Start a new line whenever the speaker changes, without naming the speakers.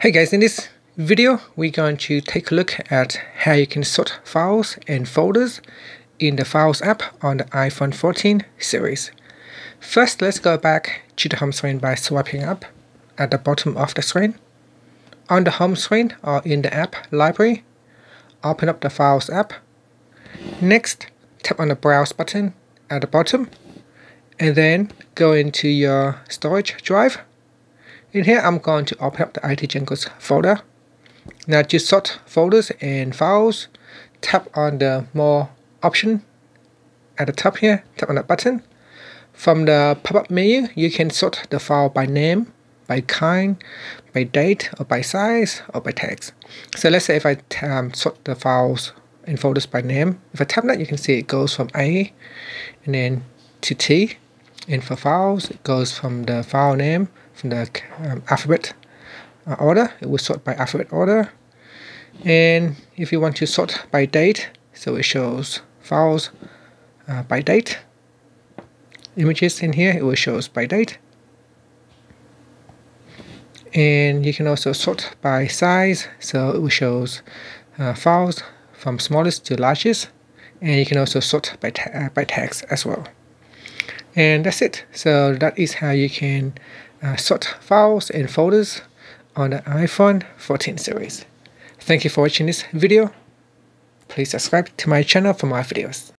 Hey guys, in this video we're going to take a look at how you can sort files and folders in the Files app on the iPhone 14 series. First, let's go back to the home screen by swiping up at the bottom of the screen. On the home screen or in the app library, open up the Files app. Next, tap on the Browse button at the bottom and then go into your storage drive in here, I'm going to open up the IT folder. Now to sort folders and files, tap on the More option at the top here, tap on that button. From the pop-up menu, you can sort the file by name, by kind, by date, or by size, or by tags. So let's say if I um, sort the files and folders by name, if I tap that, you can see it goes from A and then to T. And for files, it goes from the file name from the um, alphabet uh, order. It will sort by alphabet order. And if you want to sort by date, so it shows files uh, by date. Images in here, it will shows by date. And you can also sort by size, so it will shows uh, files from smallest to largest. And you can also sort by, ta uh, by tags as well. And that's it. So that is how you can uh, sort files and folders on the iPhone 14 series. Thank you for watching this video. Please subscribe to my channel for more videos.